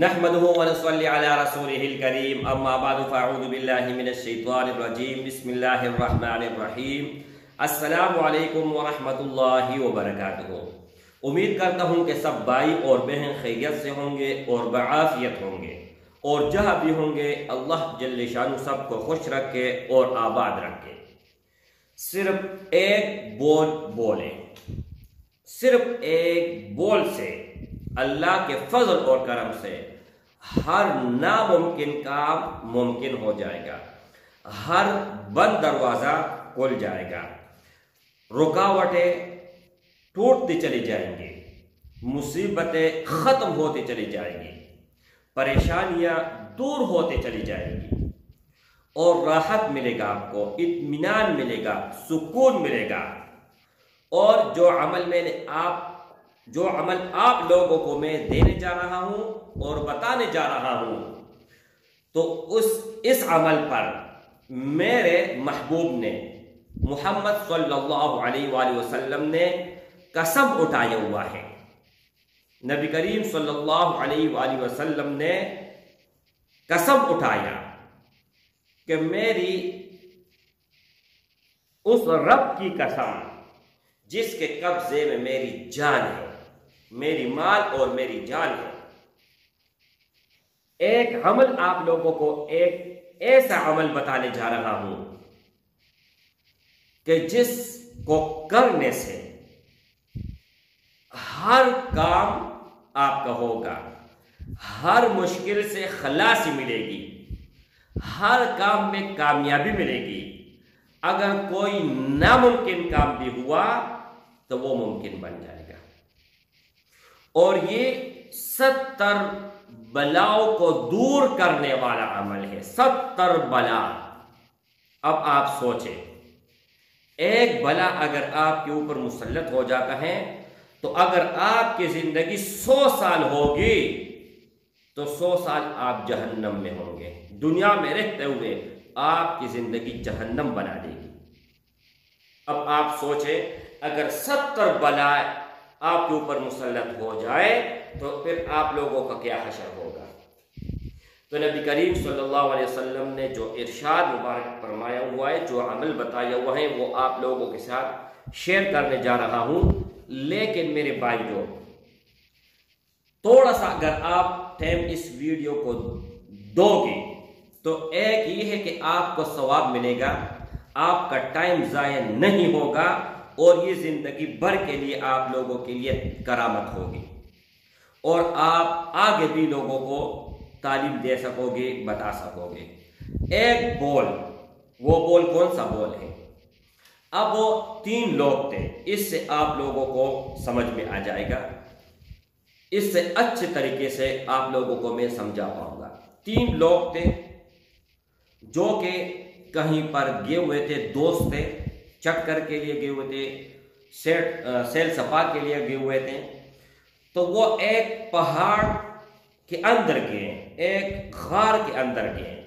نحمده ونصلي على رسوله الكريم. اما بعد فاعوذ بالله من الشيطان الرجيم. بسم الله الرحمن الرحيم. السلام علیکم ورحمۃ اللہ وبرکاتہ امید کرتا ہوں کہ سب بھائی اور بہن خیریت سے ہوں گے اور بعافیت ہوں گے اور جہاں بھی ہوں گے، اللہ جل شانو سب کو خوش رکھے اور آباد رکھے۔ صرف ایک بول بولیں۔ صرف ایک بول سے اللہ کے فضل اور کرم سے ہر ناممکن کام ممکن ہو جائے گا۔ ہر بند دروازہ کھل جائے گا۔ رکاوٹیں ٹوٹتی چلی جائیں گی۔ مصیبتیں ختم ہوتی چلی جائیں گی۔ پریشانیاں دور ہوتے چلی جائیں گی۔ اور راحت ملے گا آپ کو، اطمینان ملے گا، سکون ملے گا۔ اور جو عمل میں نے آپ جو عمل آپ لوگوں کو میں دینے جا رہا ہوں اور بتانے جا رہا ہوں، تو اس اس عمل پر میرے محبوب نے، محمد صلی اللہ علیہ وآلہ وسلم نے قسم اٹھایا ہوا ہے۔ نبی کریم صلی اللہ علیہ وآلہ وسلم نے قسم اٹھایا کہ میری اس رب کی قسم جس کے قبضے میں میری جان ہے۔ میری مال اور میری جان ہے۔ ایک عمل آپ لوگوں کو ایک ایسا عمل بتانے جا رہا ہوں کہ جس کو کرنے سے ہر کام آپ کا ہوگا۔ ہر مشکل سے خلاصی ملے گی۔ ہر کام میں کامیابی ملے گی۔ اگر کوئی ناممکن کام بھی ہوا تو وہ ممکن بن جائے۔ اور یہ ستر بلاؤں کو دور کرنے والا عمل ہے، ستر بلا۔ اب آپ سوچیں، ایک بلا اگر آپ کے اوپر مسلط ہو جاتا ہے، تو اگر آپ کی زندگی سو سال ہوگی، تو سو سال آپ جہنم میں ہوں گے۔ دنیا میں رہتے ہوئے آپ کی زندگی جہنم بنا دے گی۔ اب آپ سوچیں، اگر ستر بلا آپ کے اوپر مسلط ہو جائے تو پھر آپ لوگوں کا کیا حشر ہوگا؟ تو نبی کریم صلی اللہ علیہ وسلم نے جو ارشاد مبارک فرمایا ہوا ہے، جو عمل بتایا ہوا ہے، وہ آپ لوگوں کے ساتھ شیئر کرنے جا رہا ہوں۔ لیکن میرے بھائی جو، تھوڑا سا اگر آپ ٹائم اس ویڈیو کو دو گے تو ایک یہ ہے کہ آپ کو ثواب ملے گا۔ آپ کا ٹائم ضائع نہیں ہوگا۔ اور یہ زندگی بھر کے لیے آپ لوگوں کے لیے کرامت ہوگی اور آپ آگے بھی لوگوں کو تعلیم دے سکو گے بتا سکو گے ایک بول، وہ بول کون سا بول ہے؟ اب وہ تین لوگ تھے، اس سے آپ لوگوں کو سمجھ میں آ جائے گا۔ اس سے اچھے طریقے سے آپ لوگوں کو میں سمجھا پاؤں گا۔ تین لوگ تھے، جو کہ کہیں پر گئے ہوئے تھے، دوست تھے۔ چکر کے لیے گئے ہوئے تھے سیل سپا کے لیے گئے ہوئے تھے۔ تو وہ ایک پہاڑ کے اندر گئے، ایک غار کے اندر گئے۔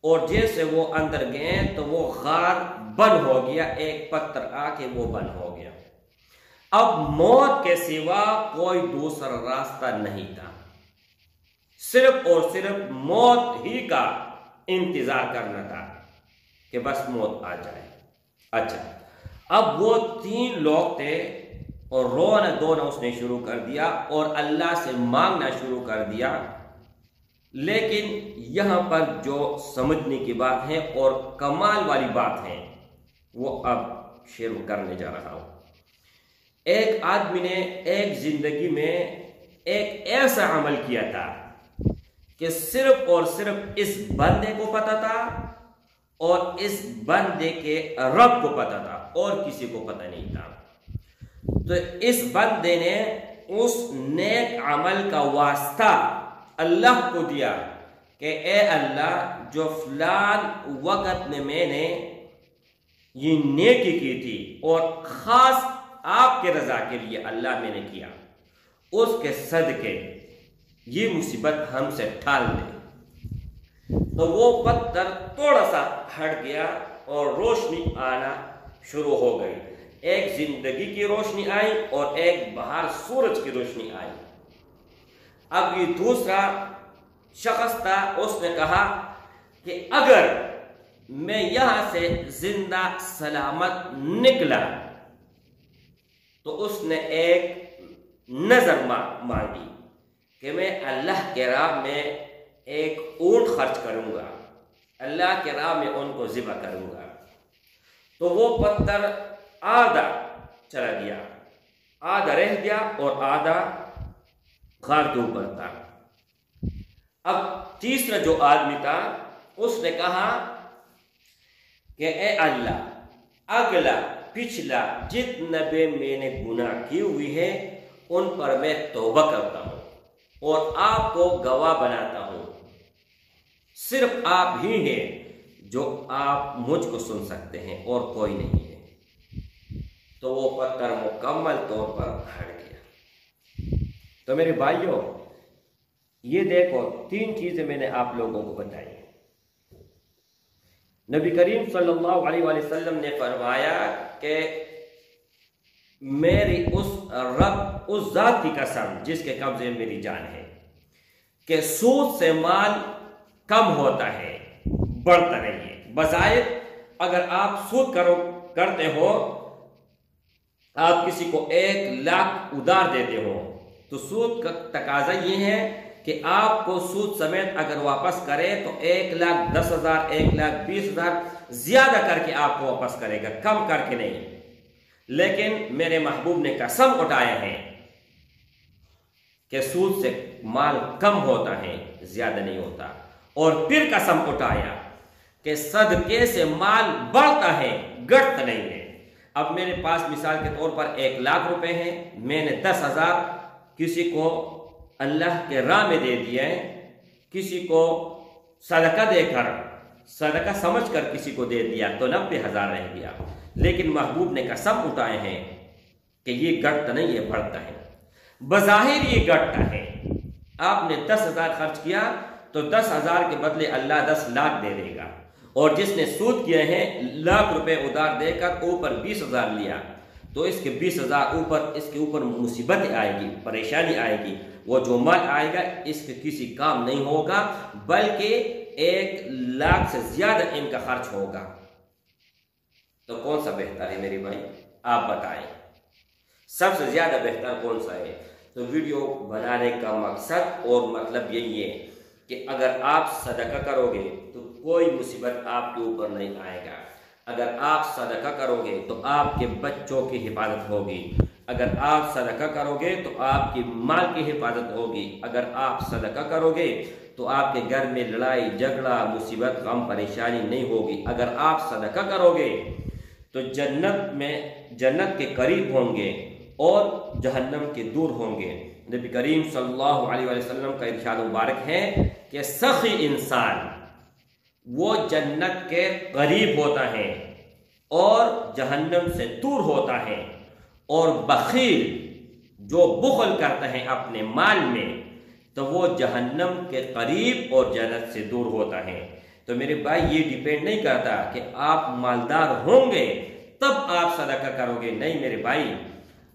اور جیسے وہ اندر گئے تو وہ غار بند ہو گیا، ایک پتھر آ کے وہ بند ہو گیا۔ اب موت کے سوا کوئی دوسرا راستہ نہیں تھا۔ صرف اور صرف موت ہی کا انتظار کرنا تھا کہ بس موت آ جائے۔ اچھا۔ اب وہ تین لوگ تھے اور رونا دھونا اس نے شروع کر دیا اور اللہ سے مانگنا شروع کر دیا۔ لیکن یہاں پر جو سمجھنے کی بات ہے اور کمال والی بات ہے، وہ اب شروع کرنے جا رہا ہوں۔ ایک آدمی نے ایک زندگی میں ایک ایسا عمل کیا تھا کہ صرف اور صرف اس بندے کو پتا تھا اور اس بندے کے رب کو پتا تھا اور کسی کو پتا نہیں تھا۔ تو اس بندے نے اس نیک عمل کا واسطہ اللہ کو دیا کہ اے اللہ، جو فلان وقت میں میں نے یہ نیکی کی تھی اور خاص آپ کے رضا کے لیے اللہ میں نے کیا، اس کے صدقے، یہ مصیبت ہم سے ٹھال دے۔ تو وہ پتھر تھوڑا سا ہٹ گیا اور روشنی آنا شروع ہو گئی۔ ایک زندگی کی روشنی آئی اور ایک باہر سورج کی روشنی آئی۔ اب یہ دوسرا شخص تھا، اس نے کہا کہ اگر میں یہاں سے زندہ سلامت نکلا تو اس نے ایک نظر مانگی کہ میں اللہ کے راہ میں ایک اونٹ خرچ کروں گا، اللہ کے راہ میں ان کو ذبح کروں گا۔ تو وہ پتھر آدھا چلا گیا، آدھا رہ گیا اور آدھا غار کے اوپر تھا۔ اب تیسرا جو آدمی تھا، اس نے کہا کہ اے اللہ، اگلا، پچھلا جتنا بھی میں نے گناہ کی ہوئی ہے، ان پر میں توبہ کرتا ہوں اور آپ کو گواہ بناتا ہوں۔ صرف آپ ہی ہیں جو آپ مجھ کو سن سکتے ہیں اور کوئی نہیں ہے۔ تو وہ پتھر مکمل طور پر ہٹ گیا۔ تو میرے بھائیوں، یہ دیکھو، تین چیزیں میں نے آپ لوگوں کو بتائی نبی کریم صلی اللہ علیہ وسلم نے فرمایا کہ میری اس رب، اس ذات کی قسم جس کے قبضے میری جان ہے، کہ سود سے مال کم ہوتا ہے، بڑھتا نہیں ہے۔ بظاہر اگر آپ سود کرو، کرتے ہو، آپ کسی کو ایک لاکھ ادار دیتے ہو، تو سود کا تقاضا یہ ہے کہ آپ کو سود سمیت اگر واپس کرے تو ایک لاکھ دس ہزار، ایک لاکھ بیس ہزار زیادہ کر کے آپ کو واپس کرے گا، کم کر کے نہیں۔ لیکن میرے محبوب نے قسم اٹھایا ہے کہ سود سے مال کم ہوتا ہے، زیادہ نہیں ہوتا۔ اور پھر قسم اٹھایا کہ صدقے سے مال بڑھتا ہے، گٹتا نہیں ہے۔ اب میرے پاس مثال کے طور پر ایک لاکھ روپے ہیں، میں نے دس ہزار کسی کو اللہ کے راہ میں دے دیا ہے کسی کو صدقہ دے کر، صدقہ سمجھ کر کسی کو دے دیا تو نبے ہزار رہ گیا۔ لیکن محبوب نے قسم اٹھائے ہیں کہ یہ گٹتا نہیں، یہ بڑھتا ہے۔ بظاہر یہ گٹتا ہے۔ آپ نے دس ہزار خرچ کیا تو دس ہزار کے بدلے اللہ دس لاکھ دے دے گا۔ اور جس نے سود کیا ہے لاکھ روپے ادار دے کر اوپر بیس ہزار لیا۔ تو اس کے بیس ہزار اوپر، اس کے اوپر مصیبت آئے گی، پریشانی آئے گی۔ وہ جو مال آئے گا، اس کے کسی کام نہیں ہوگا، بلکہ ایک لاکھ سے زیادہ ان کا خرچ ہوگا۔ تو کون سا بہتر ہے میری بھائی؟ آپ بتائیں۔ سب سے زیادہ بہتر کون سا ہے؟ تو ویڈیو بنانے کا مقصد اور مطلب یہی ہے۔ کہ اگر آپ صدقہ کرو گے تو کوئی مصیبت آپ کے اوپر نہیں آئے گا۔ اگر آپ صدقہ کرو گے تو آپ کے بچوں کی حفاظت ہوگی۔ اگر آپ صدقہ کرو گے تو آپ کی مال کی حفاظت ہوگی۔ اگر آپ صدقہ کرو گے تو آپ کے گھر میں لڑائی، جھگڑا، مصیبت، غم، پریشانی نہیں ہوگی۔ اگر آپ صدقہ کرو گے تو جنت میں، جنت کے قریب ہوں گے اور جہنم کے دور ہوں گے۔ نبی کریم صلی اللہ علیہ وسلم کا ارشاد مبارک ہے کہ سخی انسان وہ جنت کے قریب ہوتا ہے اور جہنم سے دور ہوتا ہے اور بخیل جو بخل کرتا ہے اپنے مال میں، تو وہ جہنم کے قریب اور جنت سے دور ہوتا ہے۔ تو میرے بھائی، یہ ڈیپینڈ نہیں کرتا کہ آپ مالدار ہوں گے، تب آپ صدقہ کرو گے۔ نہیں میرے بھائی،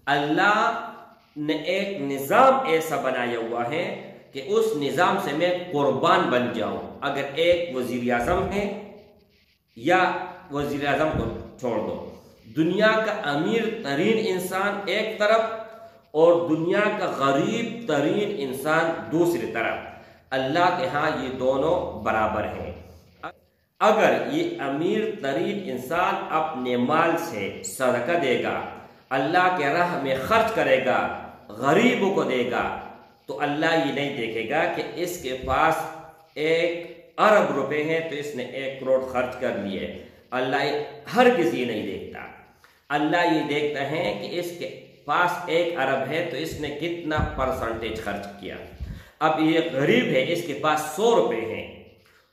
اللہ نے ایک نظام ایسا بنایا ہوا ہے کہ اس نظام سے میں قربان بن جاؤں۔ اگر ایک وزیر اعظم ہے یا وزیر اعظم کو چھوڑ دو۔ دنیا کا امیر ترین انسان ایک طرف اور دنیا کا غریب ترین انسان دوسری طرف۔ اللہ کے ہاں یہ دونوں برابر ہیں۔ اگر یہ امیر ترین انسان اپنے مال سے صدقہ دے گا، اللہ کے راہ میں خرچ کرے گا، غریبوں کو دے گا تو اللہ یہ نہیں دیکھے گا کہ اس کے پاس ایک ارب روپے ہیں تو اس نے ایک کروڑ خرچ کر لیے اللہ ہر کسی نہیں دیکھتا۔ اللہ یہ دیکھتا ہے کہ اس کے پاس ایک ارب ہے تو اس نے کتنا پرسنٹیج خرچ کیا۔ اب یہ غریب ہے، اس کے پاس سو روپے ہیں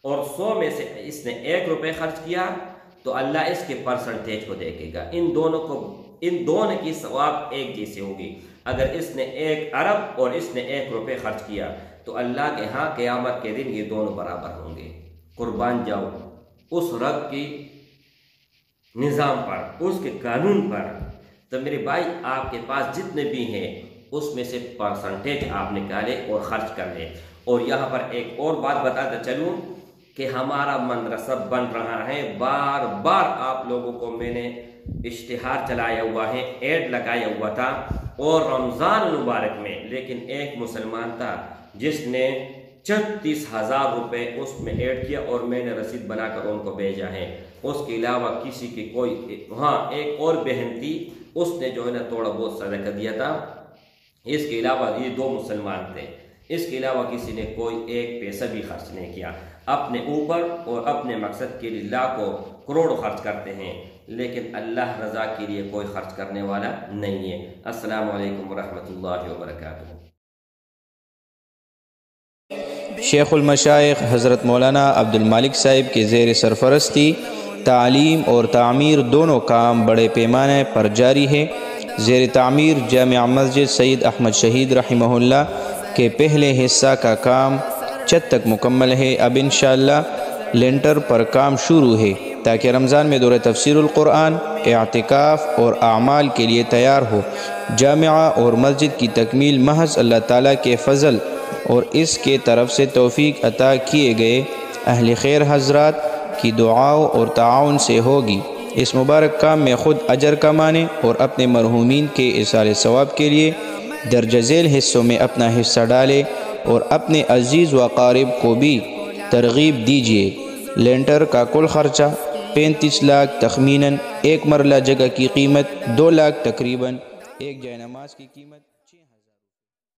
اور سو میں سے اس نے ایک روپے خرچ کیا تو اللہ اس کے پرسنٹیج کو دیکھے گا۔ ان دونوں کو، ان دونوں کی ثواب ایک جیسے ہوگی۔ اگر اس نے ایک ارب اور اس نے ایک روپے خرچ کیا، تو اللہ کے ہاں قیامت کے دن یہ دونوں برابر ہوں گے۔ قربان جاؤ، اس رب کی نظام پر، اس کے قانون پر۔ تو میرے بھائی، آپ کے پاس جتنے بھی ہیں، اس میں سے پرسنٹیج آپ نکالے اور خرچ کر لیں اور یہاں پر ایک اور بات بتاتا چلوں کہ ہمارا مدرسہ بن رہا ہے۔ بار بار آپ لوگوں کو میں نے اشتہار چلایا ہوا ہے، ایڈ لگایا ہوا تھا۔ اور رمضان المبارک میں، لیکن ایک مسلمان تھا جس نے چھتیس ہزار روپے اس میں ایڈ کیا اور میں نے رسید بنا کر ان کو بھیجا ہے۔ اس کے علاوہ کسی کی کوئی ہاں ایک اور بہن تھی، اس نے جو ہے نا تھوڑا بہت صدقہ دیا تھا۔ اس کے علاوہ یہ دو مسلمان تھے۔ اس کے علاوہ کسی نے کوئی ایک پیسہ بھی خرچ نہیں کیا۔ اپنے اوپر اور اپنے مقصد کے لیے لاکھوں کروڑ خرچ کرتے ہیں۔ لیکن اللہ رضا کے لیے کوئی خرچ کرنے والا نہیں ہے۔ السلام علیکم ورحمۃ اللہ وبرکاتہ۔ شیخ المشائق حضرت مولانا عبد المالک صاحب کے زیر سرفرستی، تعلیم اور تعمیر دونوں کام بڑے پیمانے پر جاری ہے زیر تعمیر جامع مسجد سید احمد شہید رحمہ اللہ کے پہلے حصہ کا کام چت تک مکمل ہے۔ اب انشاءاللہ لینٹر پر کام شروع ہے تاکہ رمضان میں دور تفسیر القرآن، اعتکاف اور اعمال کے لیے تیار ہو۔ جامعہ اور مسجد کی تکمیل محض اللہ تعالیٰ کے فضل اور اس کے طرف سے توفیق عطا کیے گئے اہل خیر حضرات کی دعاؤں اور تعاون سے ہوگی۔ اس مبارک کام میں خود اجر کمانے اور اپنے مرحومین کے اصال ثواب کے لیے درج ذیل حصوں میں اپنا حصہ ڈالے اور اپنے عزیز و قارب کو بھی ترغیب دیجیے لینٹر کا کل خرچہ پینتیس لاکھ تخمیناً ایک مرلہ جگہ کی قیمت دو لاکھ تقریباً ایک جائے نماز کی قیمت۔